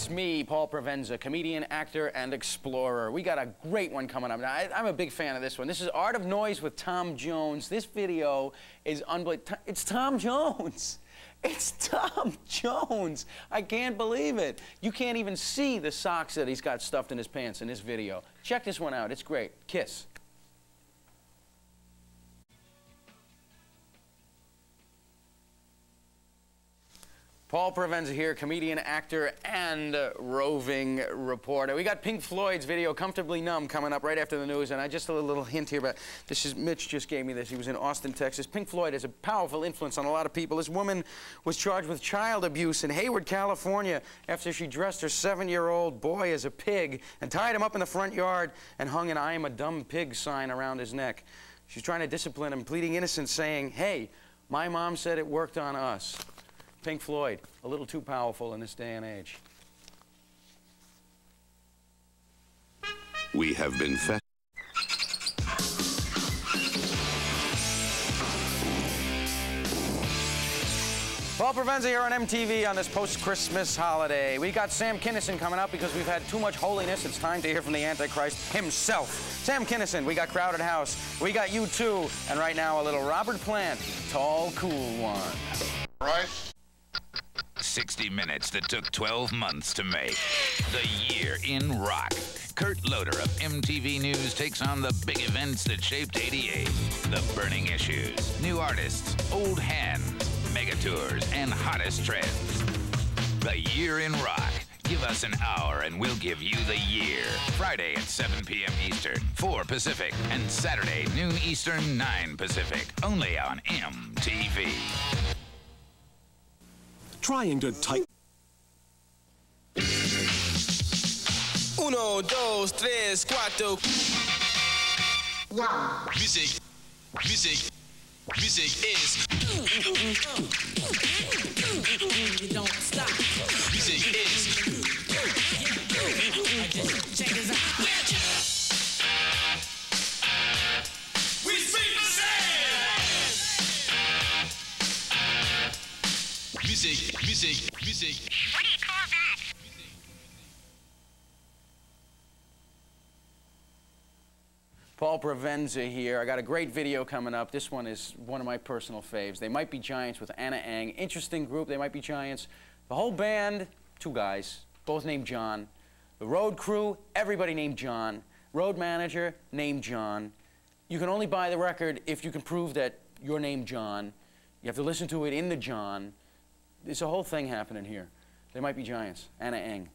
it's me, Paul Provenza, comedian, actor, and explorer. We got a great one coming up. Now, I, am a big fan of this one. This is Art of Noise with Tom Jones. This video is unbelievable. It's Tom Jones. It's Tom Jones. I can't believe it. You can't even see the socks that he's got stuffed in his pants in this video. Check this one out. It's great. Kiss. Paul Provenza here, comedian, actor, and roving reporter. We got Pink Floyd's video, Comfortably Numb, coming up right after the news. And I just a little hint here, but this is Mitch just gave me this. He was in Austin, Texas. Pink Floyd has a powerful influence on a lot of people. This woman was charged with child abuse in Hayward, California, after she dressed her seven-year-old boy as a pig and tied him up in the front yard and hung an I am a dumb pig sign around his neck. She's trying to discipline him, pleading innocence, saying, hey, my mom said it worked on us. Pink Floyd, a little too powerful in this day and age. We have been fed. Paul Provenza here on MTV on this post-Christmas holiday. We got Sam Kinison coming up because we've had too much holiness. It's time to hear from the Antichrist himself. Sam Kinison, we got Crowded House, we got U2, and right now a little Robert Plant, Tall Cool One. Right? 60 minutes that took 12 months to make. The Year in Rock. Kurt Loder of MTV News takes on the big events that shaped 88. The burning issues, new artists, old hands, mega tours, and hottest trends. The Year in Rock. Give us an hour and we'll give you the year. Friday at 7 p.m. Eastern, 4 Pacific, and Saturday, noon Eastern, 9 Pacific. Only on MTV trying to type. Uno, dos, tres, cuatro. One. Music, music, music is. You don't stop. Music is. Music, music, music. What do you call that? Paul Provenza here. I got a great video coming up. This one is one of my personal faves. They Might Be Giants with Ana Ng. Interesting group, They Might Be Giants. The whole band, two guys, both named John. The road crew, everybody named John. Road manager, named John. You can only buy the record if you can prove that you're named John. You have to listen to it in the John. There's a whole thing happening here. They might be giants. Ana Ng.